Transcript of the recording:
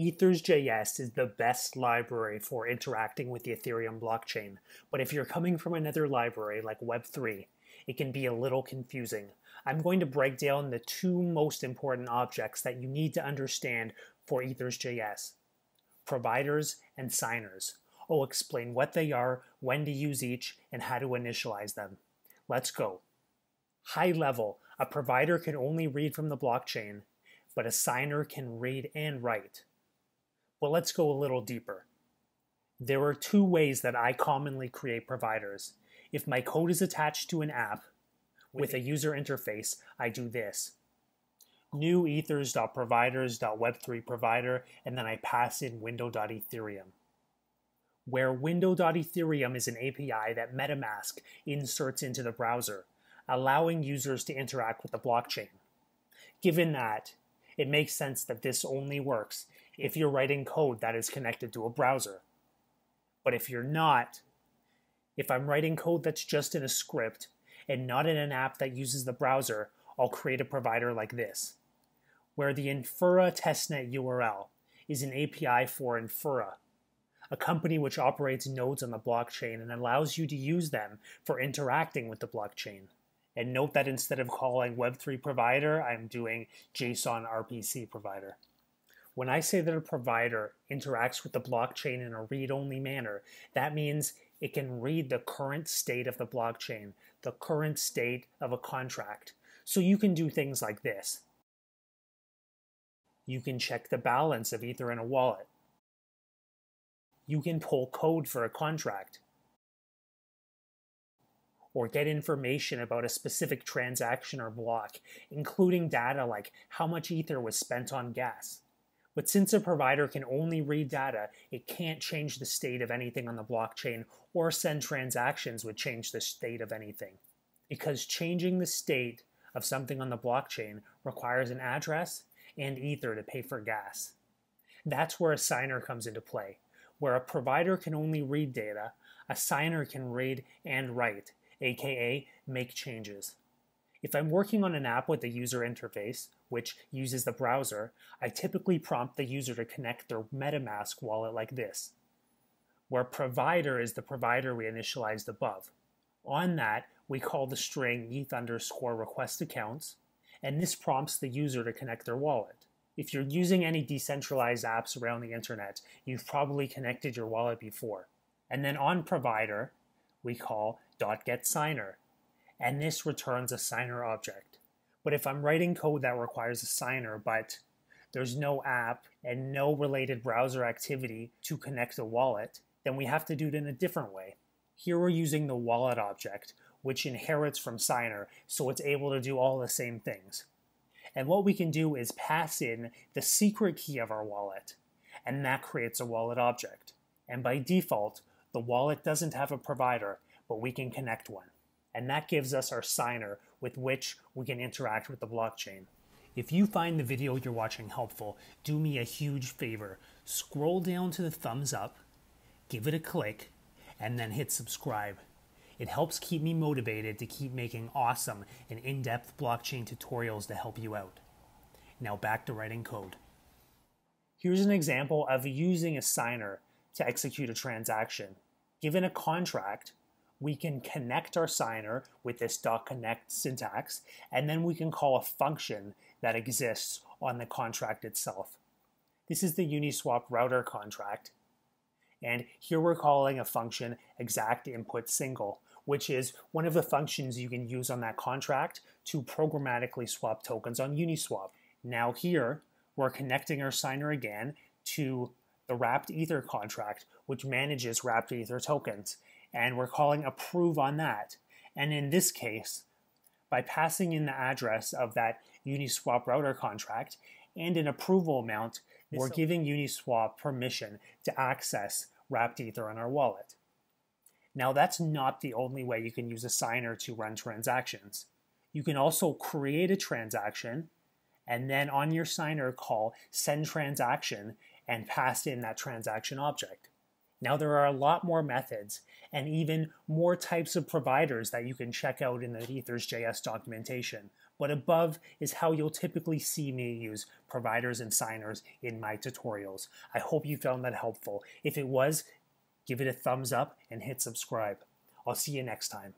Ethers.js is the best library for interacting with the Ethereum blockchain, but if you're coming from another library like Web3, it can be a little confusing. I'm going to break down the two most important objects that you need to understand for Ethers.js providers and signers. I'll explain what they are, when to use each, and how to initialize them. Let's go. High level, a provider can only read from the blockchain, but a signer can read and write. Well, let's go a little deeper. There are two ways that I commonly create providers. If my code is attached to an app with a user interface, I do this. New ethers.providers.web3 provider, and then I pass in window.ethereum. Where window.ethereum is an API that MetaMask inserts into the browser, allowing users to interact with the blockchain. Given that, it makes sense that this only works if you're writing code that is connected to a browser. But if you're not, if I'm writing code that's just in a script and not in an app that uses the browser, I'll create a provider like this, where the Infura testnet URL is an API for Infura, a company which operates nodes on the blockchain and allows you to use them for interacting with the blockchain. And note that instead of calling Web3 provider, I'm doing JSON RPC provider. When I say that a provider interacts with the blockchain in a read only manner, that means it can read the current state of the blockchain, the current state of a contract. So you can do things like this. You can check the balance of Ether in a wallet. You can pull code for a contract. Or get information about a specific transaction or block, including data like how much Ether was spent on gas. But since a provider can only read data, it can't change the state of anything on the blockchain or send transactions which change the state of anything. Because changing the state of something on the blockchain requires an address and Ether to pay for gas. That's where a signer comes into play. Where a provider can only read data, a signer can read and write, aka make changes. If I'm working on an app with a user interface, which uses the browser, I typically prompt the user to connect their MetaMask wallet like this, where provider is the provider we initialized above. On that, we call the string eth underscore request accounts, and this prompts the user to connect their wallet. If you're using any decentralized apps around the internet, you've probably connected your wallet before. And then on provider, we call .getSigner, and this returns a signer object. But if I'm writing code that requires a signer, but there's no app and no related browser activity to connect a wallet, then we have to do it in a different way. Here we're using the wallet object, which inherits from signer, so it's able to do all the same things. And what we can do is pass in the secret key of our wallet, and that creates a wallet object. And by default, the wallet doesn't have a provider, but we can connect one and that gives us our signer with which we can interact with the blockchain. If you find the video you're watching helpful, do me a huge favor. Scroll down to the thumbs up, give it a click, and then hit subscribe. It helps keep me motivated to keep making awesome and in depth blockchain tutorials to help you out. Now back to writing code. Here's an example of using a signer to execute a transaction. Given a contract, we can connect our signer with this .connect syntax, and then we can call a function that exists on the contract itself. This is the Uniswap router contract, and here we're calling a function exact input single, which is one of the functions you can use on that contract to programmatically swap tokens on Uniswap. Now here, we're connecting our signer again to the wrapped ether contract, which manages wrapped ether tokens and we're calling approve on that. And in this case, by passing in the address of that Uniswap router contract and an approval amount, we're giving Uniswap permission to access wrapped Ether on our wallet. Now, that's not the only way you can use a signer to run transactions. You can also create a transaction and then on your signer call send transaction and pass in that transaction object. Now, there are a lot more methods and even more types of providers that you can check out in the Ethers.js documentation. but above is how you'll typically see me use providers and signers in my tutorials. I hope you found that helpful. If it was, give it a thumbs up and hit subscribe. I'll see you next time.